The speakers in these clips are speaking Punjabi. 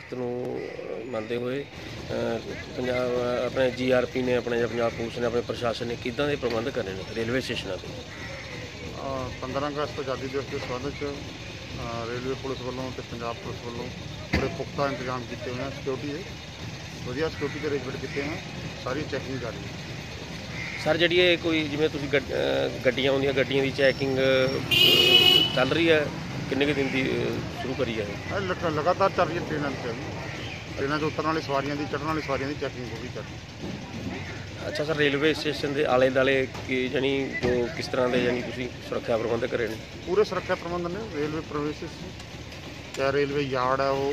ਅਸਤ ਨੂੰ ਮੰਨਦੇ ਹੋਏ ਪੰਜਾਬ ਆਪਣੇ ਜੀਆਰਪੀ ਨੇ ਆਪਣੇ ਜਾਂ ਪੰਜਾਬ ਪੁਲਿਸ ਨੇ ਆਪਣੇ ਪ੍ਰਸ਼ਾਸਨ ਨੇ ਕਿੱਦਾਂ ਦੇ ਪ੍ਰਬੰਧ ਕਰੇ ਨੇ ਰੇਲਵੇ ਸਟੇਸ਼ਨਾਂ ਤੇ? ਅ, 15 ਅਗਸਤ ਆਜ਼ਾਦੀ ਦਿਵਸ ਦੇ ਸੰਬੰਧ 'ਚ ਰੇਲਵੇ ਪੁਲਿਸ ਵੱਲੋਂ ਤੇ ਪੰਜਾਬ ਪੁਲਿਸ ਵੱਲੋਂ ਬੜੇ ਪੁਖਤਾ ਇੰਤਜ਼ਾਮ ਕੀਤੇ ਹੋਏ ਹਨ ਸਿਕਿਉਰਿਟੀ ਦੇ ਵਧੀਆ ਸਿਕਿਉਰਿਟੀ ਦੇ ਅਰੇਂਜਮੈਂਟ ਕੀਤੇ ਹਨ ਸਾਰੀ ਚੈਕਿੰਗ ਜਾਰੀ ਹੈ। ਸਰ ਜਿਹੜੀ ਇਹ ਕੋਈ ਜਿਵੇਂ ਤੁਸੀਂ ਗੱਡੀਆਂ ਆਉਂਦੀਆਂ ਗੱਡੀਆਂ ਦੀ ਚੈਕਿੰਗ ਚੱਲ ਰਹੀ ਹੈ ਕਿੰਨੇ ਕੁ ਦਿਨ ਦੀ ਸ਼ੁਰੂ ਕਰੀ ਹੈ ਇਹ? ਇਹ ਲਗ- ਲਗਾਤਾਰ ਚੱਲ ਰਹੀ ਹੈ ਟ੍ਰੇਨਾਂ ਦੀ ਟ੍ਰੇਨਾਂ 'ਚ ਉਤਰਨ ਵਾਲੀ ਸਵਾਰੀਆਂ ਦੀ ਚੜ੍ਹਨ ਵਾਲੀ ਸਵਾਰੀਆਂ ਦੀ ਚੈਕਿੰਗ ਹੋ ਰਹੀ ਚੱਲ ਅੱਛਾ ਸਰ ਰੇਲਵੇ ਸਟੇਸ਼ਨ ਦੇ ਆਲੇ ਦਾਲੇ ਕੀ ਜਾਨੀ ਜੋ ਕਿਸ ਤਰ੍ਹਾਂ ਦੇ ਜਾਨੀ ਤੁਸੀਂ ਸੁਰੱਖਿਆ ਪ੍ਰਬੰਧ ਕਰੇ ਨੇ? ਪੂਰੇ ਸੁਰੱਖਿਆ ਪ੍ਰਬੰਧ ਨੇ ਰੇਲਵੇ ਪ੍ਰਵੇਸਿਸ ਚਾਹੇ ਰੇਲਵੇ ਯਾਰਡ ਹੈ ਉਹ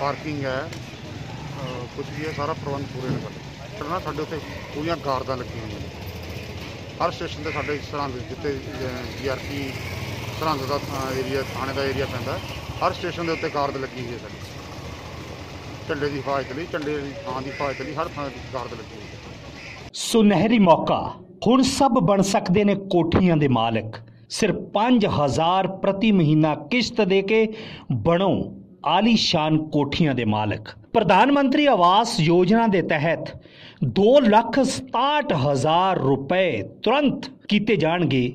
ਪਾਰਕਿੰਗ ਹੈ ਕੁਝ ਵੀ ਹੈ ਸਾਰਾ ਪ੍ਰਬੰਧ ਪੂਰੇ ਨੇ ਸਾਡੇ। ਕਰਨਾ ਸਾਡੇ ਉੱਤੇ ਪੂਰੀਆਂ ਗਾਰਦਾਂ ਲੱਗੀਆਂ ਹੋਈਆਂ ਨੇ। ਹਰ ਸਟੇਸ਼ਨ ਤੇ ਸਾਡੇ ਸਰਹੰਦ ਜਿੱਥੇ ਜੀਆਰਪੀ ਸਰਹੰਦ ਦਾ ਏਰੀਆ ਥਾਣੇ ਦਾ ਏਰੀਆ ਪੈਂਦਾ ਹਰ ਸਟੇਸ਼ਨ ਦੇ ਉੱਤੇ ਗਾਰਦ ਲੱਗੀ ਹੋਈ ਹੈ ਸਾਡੀ। ਝੰਡੇ ਦੀ ਹਿਫਾਜ਼ਤ ਲਈ, ਝੰਡੇ ਦੀ ਥਾਂ ਦੀ ਹਿਫਾਜ਼ਤ ਲਈ ਹਰ ਥਾਂ ਦੀ ਗਾਰਦ ਲੱਗੀ ਹੋਈ ਹੈ ਸੁਨਹਿਰੀ ਮੌਕਾ। ਹੁਣ ਸਭ ਬਣ ਸਕਦੇ ਨੇ ਕੋਠੀਆਂ ਦੇ ਮਾਲਕ। ਸਿਰਫ 5000 ਪ੍ਰਤੀ ਮਹੀਨਾ ਕਿਸ਼ਤ ਦੇ ਕੇ ਬਣੋ ਆਲੀਸ਼ਾਨ ਕੋਠੀਆਂ ਦੇ ਮਾਲਕ। ਪ੍ਰਧਾਨ ਮੰਤਰੀ ਆਵਾਸ ਯੋਜਨਾ ਦੇ ਤਹਿਤ 267000 ਰੁਪਏ ਤੁਰੰਤ ਕੀਤੇ ਜਾਣਗੇ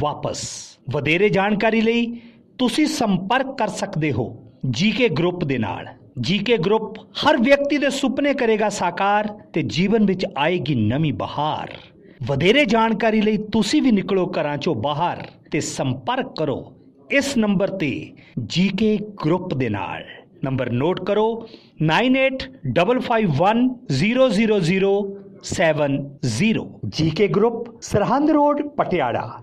ਵਾਪਸ। ਵਧੇਰੇ ਜਾਣਕਾਰੀ ਲਈ ਤੁਸੀਂ ਸੰਪਰਕ ਕਰ ਸਕਦੇ ਹੋ ਜੀਕੇ ਗਰੁੱਪ ਦੇ ਨਾਲ। ਜੀਕੇ ਗਰੁੱਪ ਹਰ ਵਿਅਕਤੀ ਦੇ ਸੁਪਨੇ ਕਰੇਗਾ ਸਾਕਾਰ ਤੇ ਜੀਵਨ ਵਿੱਚ ਆਏਗੀ ਨਵੀਂ ਬਹਾਰ। ਵਧੇਰੇ ਜਾਣਕਾਰੀ ਲਈ ਤੁਸੀਂ ਵੀ ਨਿਕਲੋ ਘਰਾਂ ਚੋਂ ਬਾਹਰ ਤੇ ਸੰਪਰਕ ਕਰੋ ਇਸ ਨੰਬਰ ਤੇ ਜੀਕੇ ਗਰੁੱਪ ਦੇ ਨਾਲ। ਨੰਬਰ ਨੋਟ ਕਰੋ 9855100070 GK group Sirhind road, Patiala.